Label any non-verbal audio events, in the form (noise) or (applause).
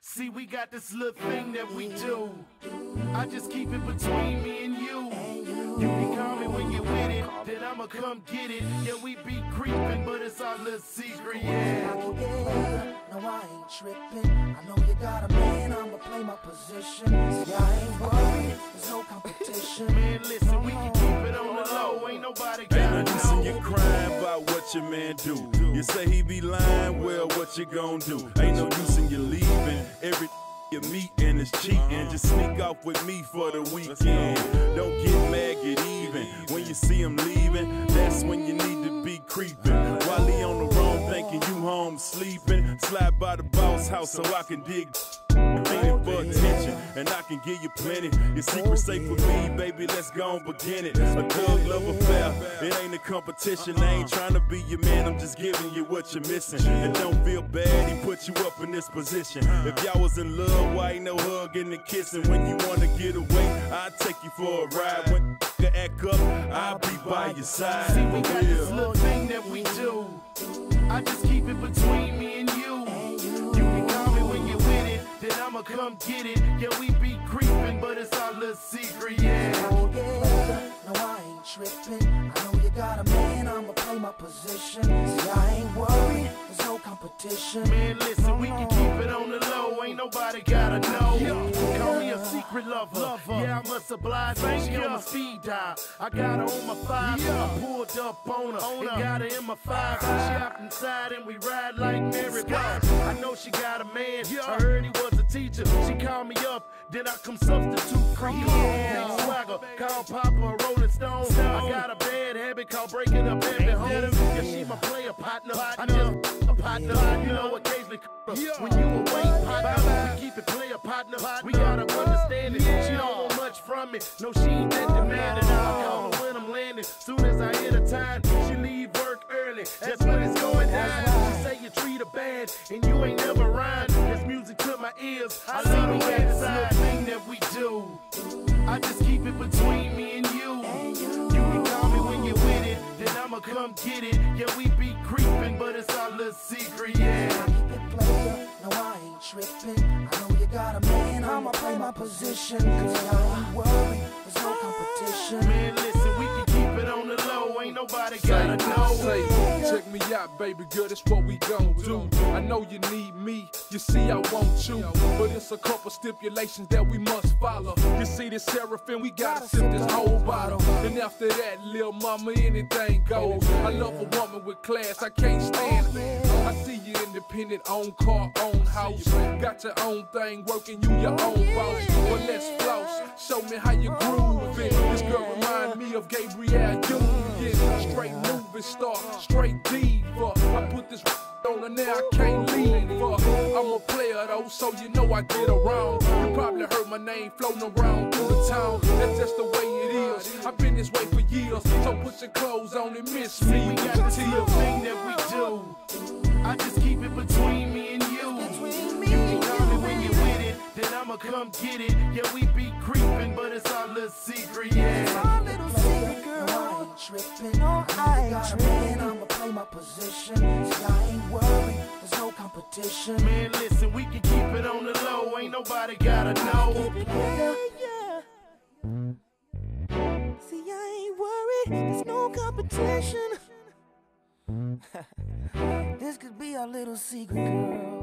See, we got this little thing that we do. I just keep it between me and you. You can call me when you're with it, then I'ma come get it. Yeah, we be creeping, but it's our little secret, yeah. Oh yeah, no I ain't tripping. I know you got a man, I'ma play my position. See, I ain't worried, there's no competition. Man, listen, we can keep it on the low. Ain't nobody Ain't gotta no use in you know. crying about what your man do. You say he be lying, well, what you gon' do? Ain't no use in you leaving. Every you meeting is cheating. Just sneak off with me for the weekend. Don't get mad, get even. When you see him leaving, that's when you need to be creeping. While he on the road thinking you home sleeping, slide by the boss house so I can dig. Meaning for attention, and I can give you plenty. Your oh, secret safe with me, baby. Let's go and begin it. A thug love affair, it ain't a competition. I ain't trying to be your man, I'm just giving you what you're missing. And don't feel bad, he put you up in this position. If y'all was in love, why ain't no hugging and kissing? When you wanna get away, I'll take you for a ride. When act up, I'll be by your side. See, we got this Yeah, we be creeping, but it's our little secret, yeah. Oh yeah, no I ain't tripping. I know you got a man, I'ma play my position. See, I ain't worried, there's no competition. Man, listen, we can keep it on the low. Ain't nobody gotta know. Yeah. Call me a secret lover. Yeah, I must oblige. Thank you. on my speed dial. I got her on my five. I pulled up on her. And got her in my five. She hopped inside and we ride like Mary Poppins. I know she got a man. Yeah. I heard he was teacher. She called me up. Then I come substitute you. Big swagger. Call Papa a Rolling Stone. I got a bad habit called breaking up every home. Yeah, she my player partner. I just a partner. You know, occasionally when you away, partner. We keep it player partner. We gotta understand it. She don't want much from me. No, she ain't that demanding. I call her when I'm landing. Soon as I hit a time, she leave work early. That's when it's going down. She say you treat her bad and you ain't never rhyme. Ears. I love the way this little thing that we do. I just keep it between me and you. You can call me when you're with it, then I'ma come get it. Yeah, we be creeping, but it's our little secret, yeah. Keep it player, no I ain't tripping. I know you got a man, I'ma play my position. Cause I ain't worried, there's no competition. Man, listen, we can keep it on the low. Ain't nobody gotta know. Check me out, baby girl, that's what we gon' do. I know you need me, you see I want you. But it's a couple stipulations that we must follow. You see this seraphim, we gotta sip this whole bottle. And after that, lil' mama, anything goes. I love a woman with class, I can't stand it. I see you independent, own car, own house. Got your own thing working, you your own boss. Well, let's floss, show me how you grooving. This girl remind me of Gabrielle Union. Straight moving star, straight diva. I put this (laughs) on and now, I can't leave her. I'm a player though, so you know I get around. You probably heard my name floating around through the town. That's just the way it is. I've been this way for years, so put your clothes on and miss me. We with got your this little thing that we do. I just keep it between me and you. You can call me when you're with it, then I'ma come get it. Yeah, we be creeping, but it's our little secret, yeah. Tripping. No I ain't got a man, I'ma play my position. See, I ain't worried, there's no competition. Man, listen, we can keep it on the low. Ain't nobody gotta know. Yeah, yeah. See, I ain't worried, there's no competition. (laughs) this could be our little secret, girl.